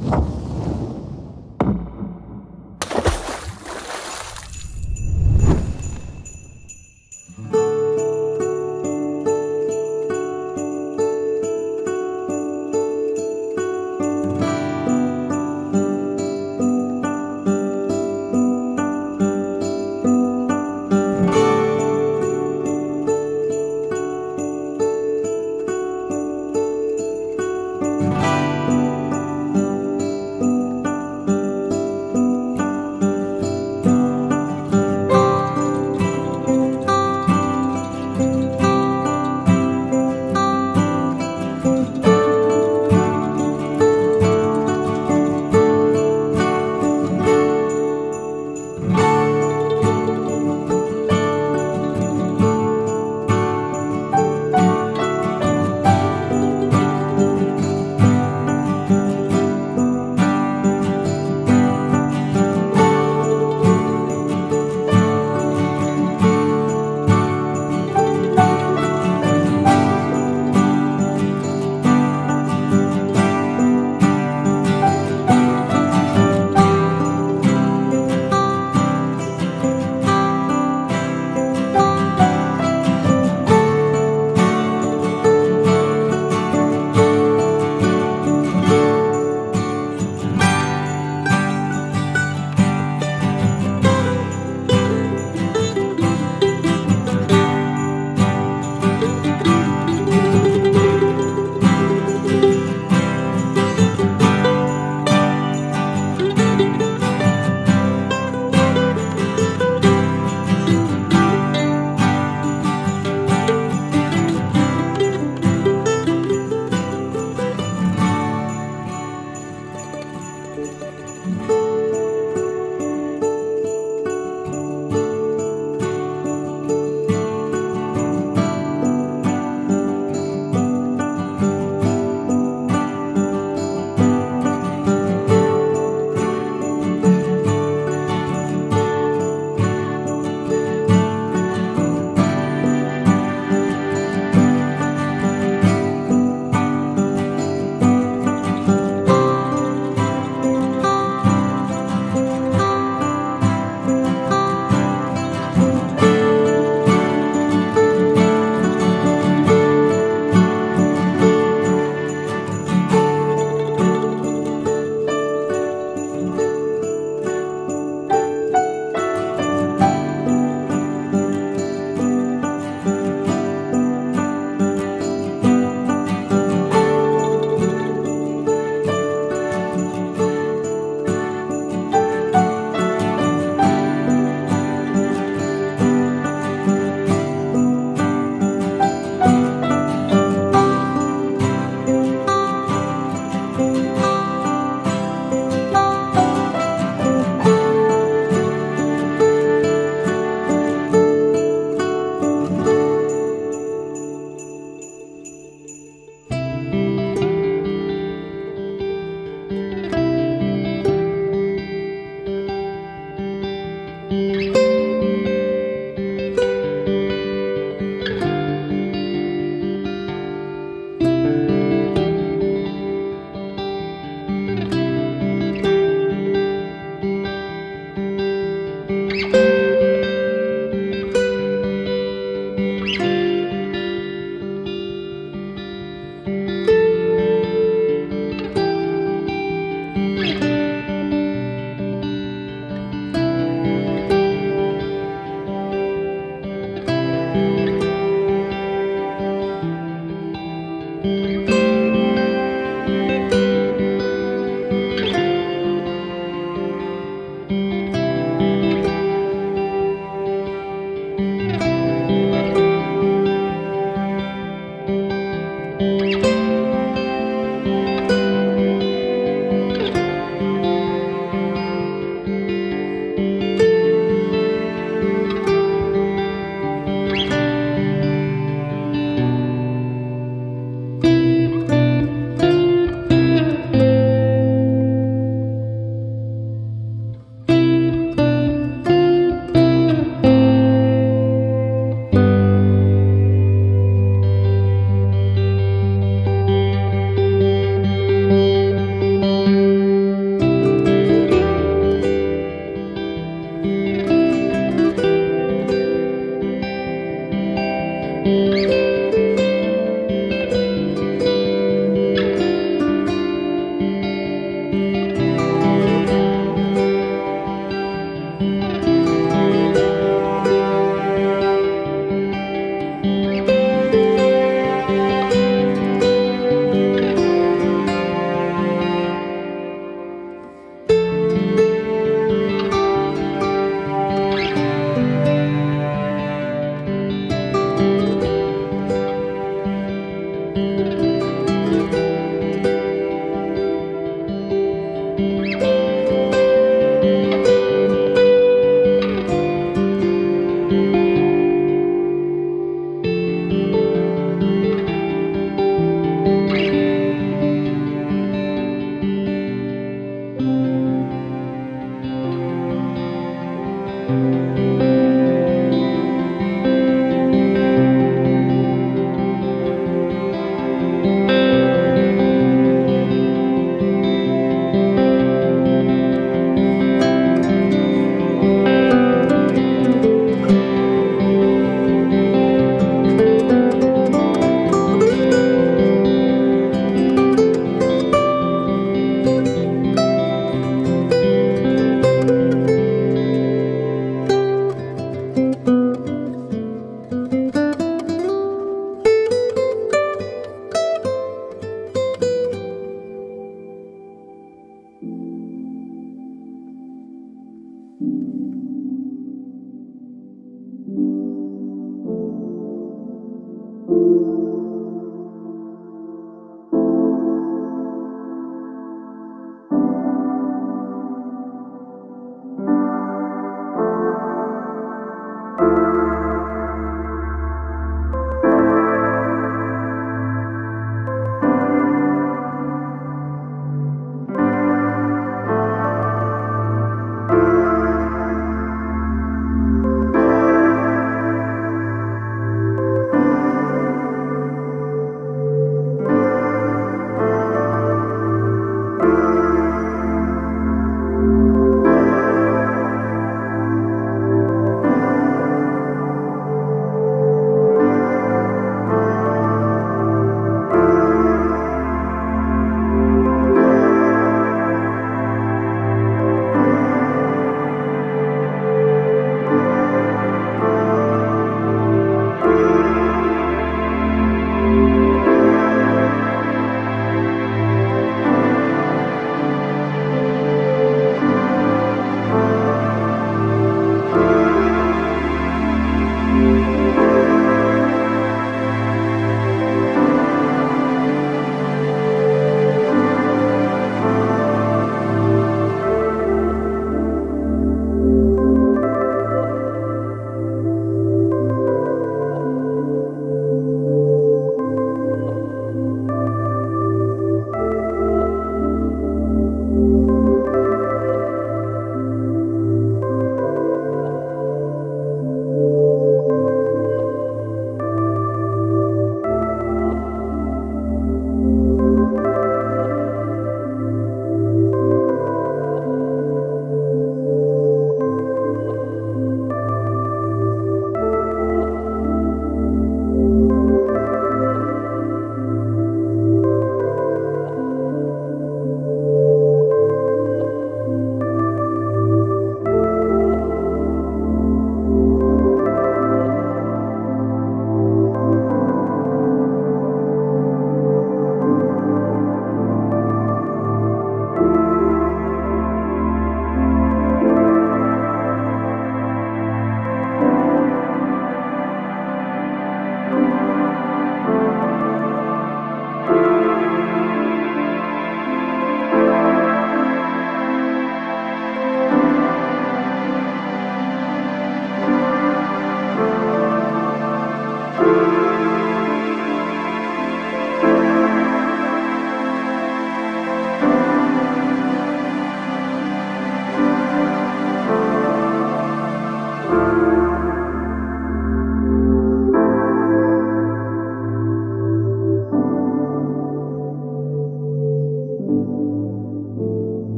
Música